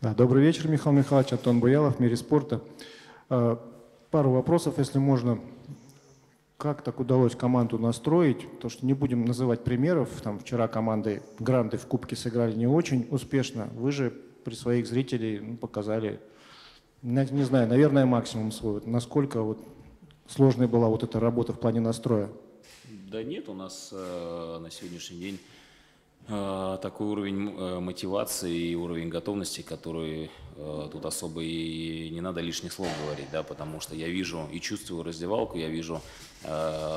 Да, добрый вечер, Михаил Михайлович. Антон Буялов, в мире спорта. А, пару вопросов, если можно. Как так удалось команду настроить? То, что не будем называть примеров. Там вчера команды Гранды в Кубке сыграли не очень успешно. Вы же при своих зрителей ну, показали, не знаю, наверное, максимум свой. Насколько вот сложной была вот эта работа в плане настроя? Да нет, у нас э, на сегодняшний день такой уровень э, мотивации и уровень готовности, который э, тут особо и не надо лишних слов говорить, да, потому что я вижу и чувствую раздевалку, я вижу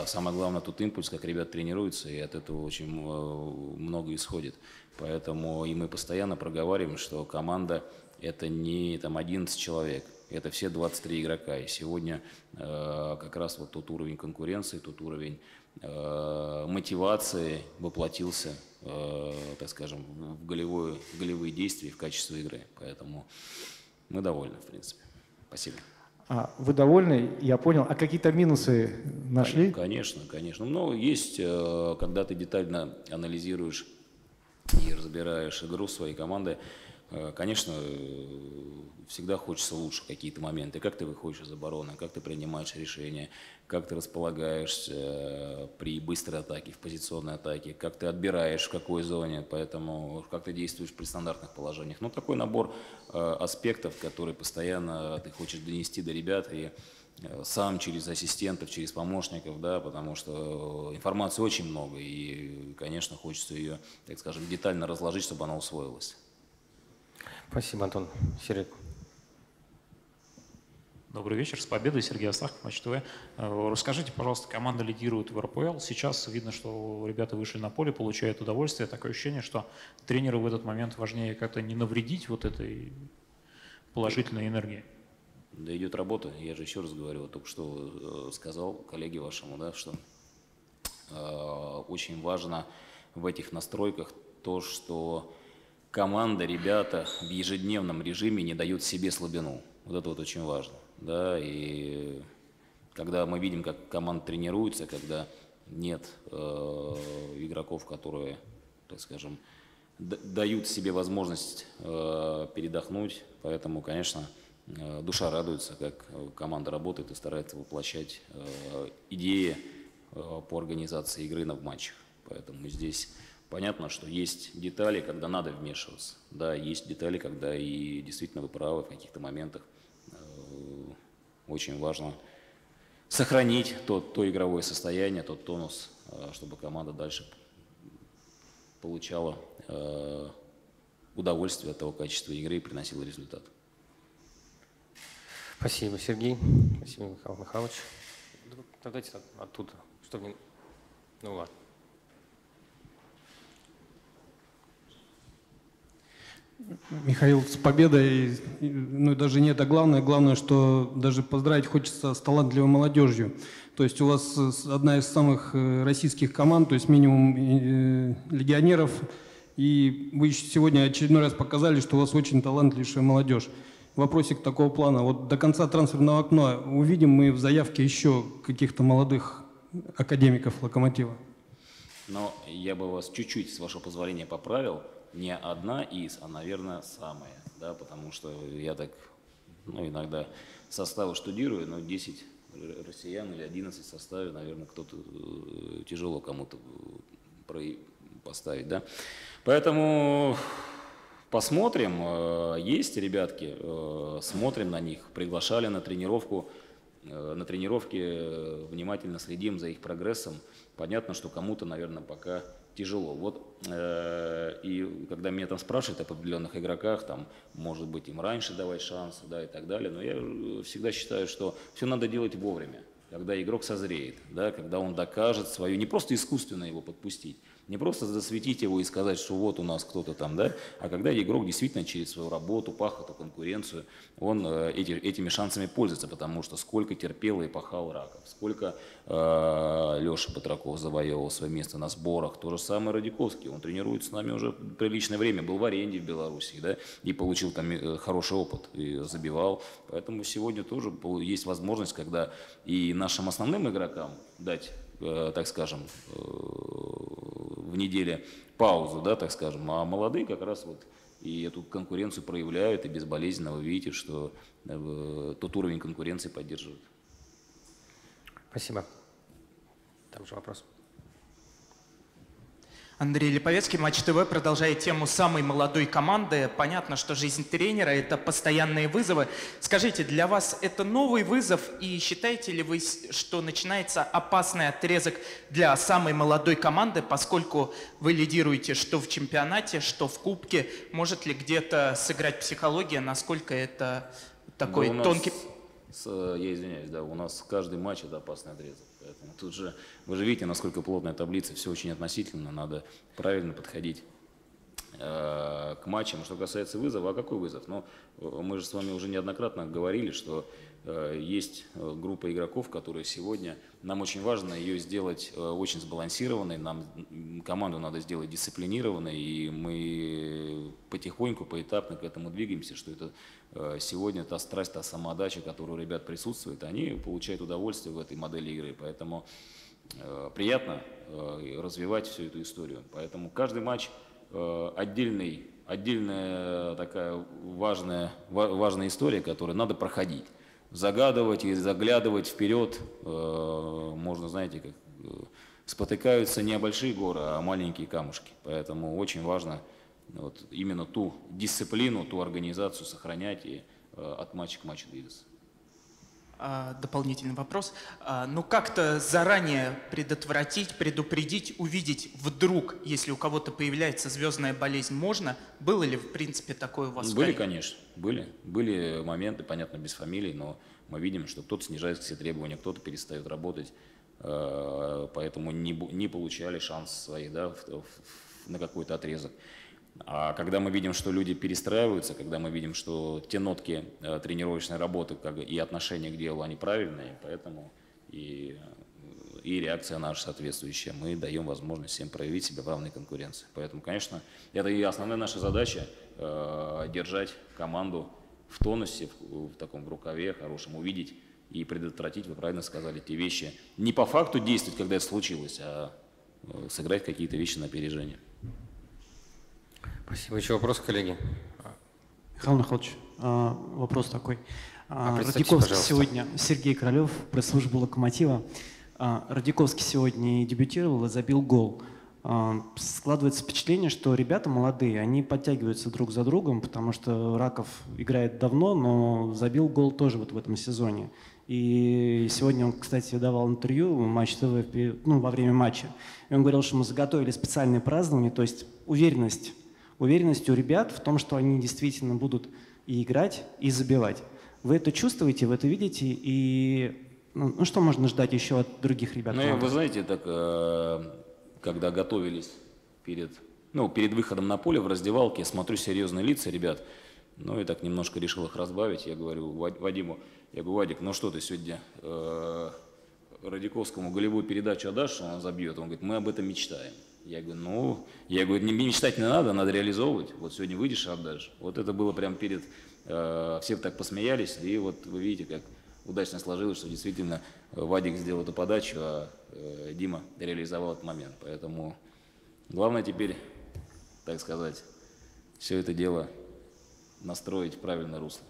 самое главное тут импульс, как ребят тренируются, и от этого очень много исходит. Поэтому и мы постоянно проговариваем, что команда это не там 11 человек, это все 23 игрока. И сегодня как раз вот тот уровень конкуренции, тот уровень мотивации воплотился э, так скажем, в голевое, в голевые действия в качестве игры. Поэтому мы довольны, в принципе. Спасибо. А, вы довольны? Я понял. А какие-то минусы нашли? Конечно, конечно. Но есть, э, когда ты детально анализируешь и разбираешь игру своей команды, Э, конечно, всегда хочется лучше какие-то моменты. Как ты выходишь из обороны, как ты принимаешь решения, как ты располагаешься э, при быстрой атаке, в позиционной атаке, как ты отбираешь в какой зоне, поэтому как ты действуешь при стандартных положениях. Ну, такой набор э, аспектов, который постоянно ты хочешь донести до ребят и сам через ассистентов, через помощников, да, потому что информации очень много, и, конечно, хочется ее, так скажем, детально разложить, чтобы она усвоилась. Спасибо, Антон. Сергей. Добрый вечер. С победой, Сергей Астахов, Матч ТВ. Э, расскажите, пожалуйста, команда лидирует в РПЛ. Сейчас видно, что ребята вышли на поле, получают удовольствие. Такое ощущение, что тренеру в этот момент важнее как-то не навредить вот этой положительной энергии. Да идет работа. Я же еще раз говорю, только что э, сказал коллеге вашему, да, что э, очень важно в этих настройках то, что команда, ребята в ежедневном режиме не дают себе слабину. Вот это вот очень важно. Да, и когда мы видим, как команда тренируется, когда нет э, игроков, которые, так скажем, дают себе возможность э, передохнуть, поэтому, конечно, э, душа радуется, как команда работает и старается воплощать э, идеи э, по организации игры на матчах. Поэтому здесь Понятно, что есть детали, когда надо вмешиваться. Да, есть детали, когда и действительно вы правы в каких-то моментах. Э, очень важно сохранить то, то игровое состояние, тот тонус, э, чтобы команда дальше получала э, удовольствие от того качества игры и приносила результат. Спасибо, Сергей. Спасибо, Михаил Михайлович. Давайте оттуда, чтобы Ну ладно. Михаил, с победой, ну даже не это главное, главное, что даже поздравить хочется с талантливой молодежью. То есть у вас одна из самых э, российских команд, то есть минимум э, легионеров, и вы сегодня очередной раз показали, что у вас очень талантливая молодежь. Вопросик такого плана. Вот до конца трансферного окна увидим мы в заявке еще каких-то молодых академиков «Локомотива»? Но я бы вас чуть-чуть, с вашего позволения, поправил не одна из, а, наверное, самая, да, потому что я так, ну, иногда составы штудирую, но 10 россиян или 11 составе, наверное, кто-то э, тяжело кому-то поставить, да. Поэтому посмотрим, э, есть ребятки, э, смотрим на них, приглашали на тренировку, на тренировке внимательно следим за их прогрессом. Понятно, что кому-то, наверное, пока тяжело. Вот э, и когда меня там спрашивают об определенных игроках, там, может быть, им раньше давать шансы, да, и так далее, но я всегда считаю, что все надо делать вовремя, когда игрок созреет, да, когда он докажет свою, не просто искусственно его подпустить, не просто засветить его и сказать, что вот у нас кто-то там, да, а когда игрок действительно через свою работу, пахоту, конкуренцию, он э, эти, этими шансами пользуется, потому что сколько терпел и пахал раков, сколько э, Леша Патраков завоевывал свое место на сборах, то же самое Радиковский, он тренируется с нами уже приличное время, был в аренде в Беларуси, да, и получил там э, хороший опыт, и забивал, поэтому сегодня тоже есть возможность, когда и нашим основным игрокам дать, так скажем, э, в неделе паузу, да, так скажем, а молодые как раз вот и эту конкуренцию проявляют, и безболезненно вы видите, что э, тот уровень конкуренции поддерживают. Спасибо. Там же вопрос. Андрей Липовецкий, Матч ТВ продолжает тему самой молодой команды. Понятно, что жизнь тренера – это постоянные вызовы. Скажите, для вас это новый вызов, и считаете ли вы, что начинается опасный отрезок для самой молодой команды, поскольку вы лидируете что в чемпионате, что в кубке? Может ли где-то сыграть психология, насколько это такой Да у нас тонкий... с- я извиняюсь, да, у нас каждый матч это опасный отрезок. Тут же, вы же видите, насколько плотная таблица, все очень относительно, надо правильно подходить к матчам. Что касается вызова, а какой вызов? Ну, э, мы же с вами уже неоднократно говорили, что э, есть э, группа игроков, которые сегодня, нам очень важно ее сделать э, очень сбалансированной, нам команду надо сделать дисциплинированной, и мы потихоньку, поэтапно к этому двигаемся, что это э, сегодня та страсть, та самоотдача, которая у ребят присутствует, они получают удовольствие в этой модели игры, поэтому э, приятно э, развивать всю эту историю. Поэтому каждый матч э, отдельный, отдельная такая важная, ва- важная история, которую надо проходить. Загадывать и заглядывать вперед, э, можно, знаете, как э, спотыкаются не большие горы, а маленькие камушки. Поэтому очень важно вот, именно ту дисциплину, ту организацию сохранять и э, от матча к матчу двигаться. А, Дополнительный вопрос. А, Ну, как-то заранее предотвратить, предупредить, увидеть вдруг, если у кого-то появляется звездная болезнь, можно? Было ли, в принципе, такое у вас? Были, конечно, были. Были моменты, понятно, без фамилий, но мы видим, что кто-то снижает все требования, кто-то перестает работать, э, поэтому не, не получали шанс своих, да, в- в- на какой-то отрезок. А когда мы видим, что люди перестраиваются, когда мы видим, что те нотки э, тренировочной работы как, и отношения к делу, они правильные, поэтому и, и реакция наша соответствующая. Мы даем возможность всем проявить себя в равной конкуренции. Поэтому, конечно, это и основная наша задача э, держать команду в тонусе, в, в таком в рукаве хорошем, увидеть и предотвратить, вы правильно сказали, те вещи. Не по факту действовать, когда это случилось, а э, сыграть какие-то вещи на опережение. Спасибо. Еще вопрос, коллеги? Михаил Михайлович, а, вопрос такой. А, А, Радиковский пожалуйста. сегодня, Сергей Королев, пресс-служба «Локомотива». А, Радиковский сегодня дебютировал и забил гол. Складывается впечатление, что ребята молодые, они подтягиваются друг за другом, потому что Раков играет давно, но забил гол тоже вот в этом сезоне. И сегодня он, кстати, давал интервью Матч ТВ ну, во время матча. И он говорил, что мы заготовили специальные празднования, то есть уверенность уверенность у ребят в том, что они действительно будут и играть, и забивать. Вы это чувствуете, вы это видите, и ну, ну, что можно ждать еще от других ребят? Ну, вы знаете, так, э, когда готовились перед, ну, перед выходом на поле в раздевалке, я смотрю серьезные лица ребят, ну и так немножко решил их разбавить. Я говорю Ва- Вадиму, я говорю, Вадик, ну что ты сегодня э, Радиковскому голевую передачу отдашь, что он забьет? Он говорит, мы об этом мечтаем. Я говорю, ну, я говорю, не мечтать не надо, надо реализовывать. Вот сегодня выйдешь и отдашь. Вот это было прям перед, э, все так посмеялись, и вот вы видите, как удачно сложилось, что действительно э, Вадик сделал эту подачу, а э, Дима реализовал этот момент. Поэтому главное теперь, так сказать, все это дело настроить в правильное русло.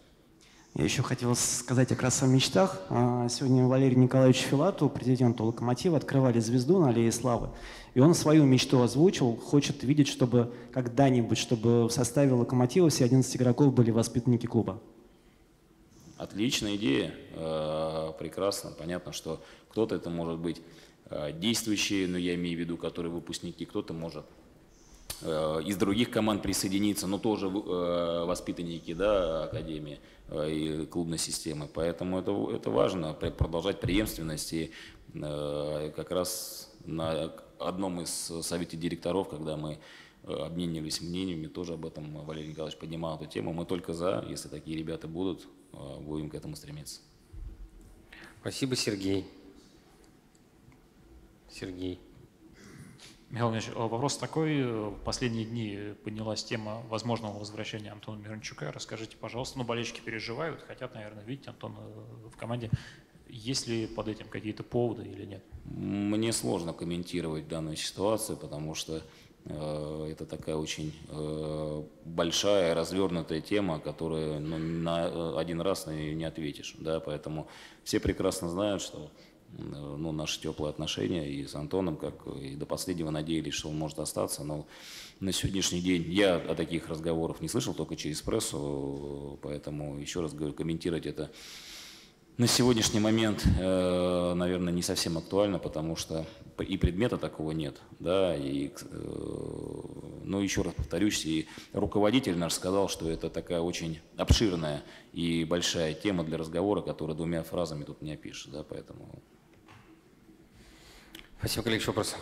Я еще хотел сказать как раз о мечтах. А, Сегодня Валерий Николаевич Филатов, президенту «Локомотива», открывали «Звезду» на Аллее Славы. И он свою мечту озвучил, хочет видеть, чтобы когда-нибудь, чтобы в составе «Локомотива» все 11 игроков были воспитанники клуба. Отличная идея, э, прекрасно. Понятно, что кто-то это может быть э, действующие, но я имею в виду, которые выпускники, кто-то может из других команд присоединиться, но тоже э, воспитанники да, академии э, и клубной системы. Поэтому это, это важно, пр- продолжать преемственность. И э, как раз на одном из советов директоров, когда мы э, обменивались мнениями, тоже об этом Валерий Николаевич поднимал эту тему. Мы только за, если такие ребята будут, э, будем к этому стремиться. Спасибо, Сергей. Сергей. Михаил Ильич, э, вопрос такой. э, В последние дни поднялась тема возможного возвращения Антона Мирончука. Расскажите, пожалуйста, ну, болельщики переживают, хотят, наверное, видеть Антона э, в команде. Есть ли под этим какие-то поводы или нет? Мне сложно комментировать данную ситуацию, потому что Это такая очень большая, развернутая тема, которую ну, на один раз на нее не ответишь. Да? Поэтому все прекрасно знают, что ну, наши теплые отношения и с Антоном, как и до последнего надеялись, что он может остаться, но на сегодняшний день я о таких разговорах не слышал, только через прессу, поэтому еще раз говорю, комментировать это на сегодняшний момент, э, наверное, не совсем актуально, потому что и предмета такого нет, да, и, э, ну, еще раз повторюсь, и руководитель наш сказал, что это такая очень обширная и большая тема для разговора, которую двумя фразами тут не опишешь, да, поэтому Спасибо, коллеги, еще вопросы?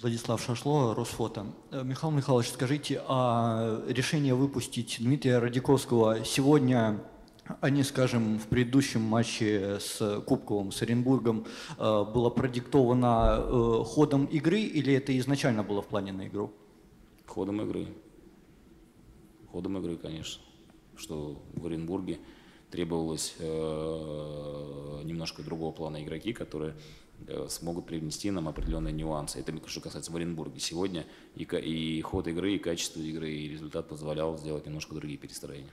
Владислав Шашло, Росфото. Э, Михаил Михайлович, скажите, а решение выпустить Дмитрия Радиковского сегодня, а не, скажем, в предыдущем матче с Кубковым, с Оренбургом, э, было продиктовано э, ходом игры или это изначально было в плане на игру? ходом игры. Ходом игры, конечно. Что в Оренбурге требовалось э, немножко другого плана игроки, которые э, смогут привнести нам определенные нюансы. Это что касается в. Сегодня и, и ход игры, и качество игры, и результат позволял сделать немножко другие перестроения.